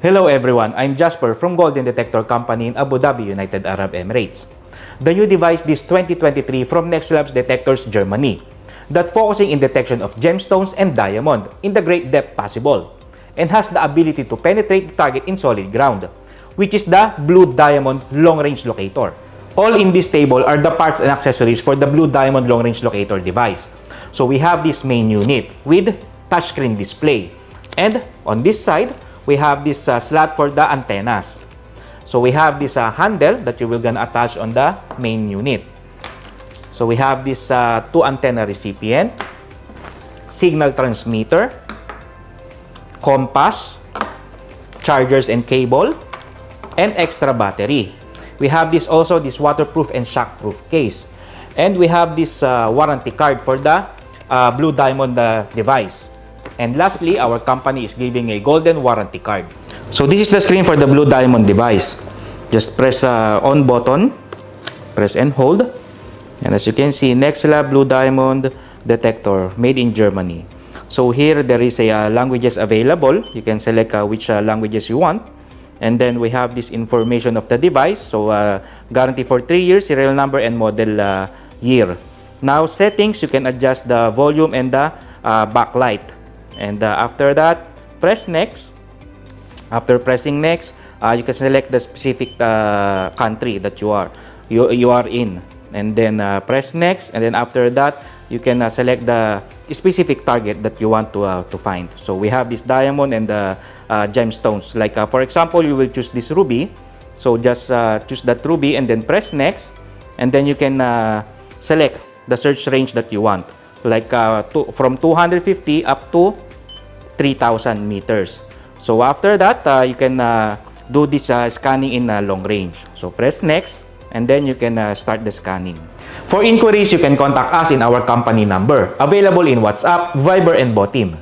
Hello everyone, I'm Jasper from Golden Detector Company in Abu Dhabi, United Arab Emirates. The new device this 2023 from Nextlabs Detectors Germany that focusing in detection of gemstones and diamond in the great depth possible and has the ability to penetrate the target in solid ground, which is the Blue Diamond Long Range Locator. All in this table are the parts and accessories for the Blue Diamond Long Range Locator device. So we have this main unit with touchscreen display. And on this side, we have this uh, slot for the antennas. So we have this uh, handle that you will gonna attach on the main unit. So we have this uh, two antenna recipient, signal transmitter, compass, chargers and cable, and extra battery. We have this also this waterproof and shockproof case. And we have this uh, warranty card for the uh, Blue Diamond uh, device. And lastly, our company is giving a golden warranty card. So this is the screen for the Blue Diamond device. Just press uh, on button, press and hold. And as you can see, Nexla Blue Diamond detector made in Germany. So here there is a uh, languages available. You can select uh, which uh, languages you want. And then we have this information of the device. So uh, guarantee for 3 years, serial number and model uh, year. Now settings, you can adjust the volume and the uh, backlight. And uh, after that, press next. After pressing next, uh, you can select the specific uh, country that you are you, you are in. And then uh, press next. And then after that, you can uh, select the specific target that you want to, uh, to find. So we have this diamond and the gemstones. Like for example, you will choose this ruby. So just choose that ruby and then press next. And then you can select the search range that you want. Like to, from 250 up to 3,000 meters. So after that, uh, you can uh, do this uh, scanning in uh, long range. So press next and then you can uh, start the scanning. For inquiries, you can contact us in our company number, available in WhatsApp, Viber, and Botim.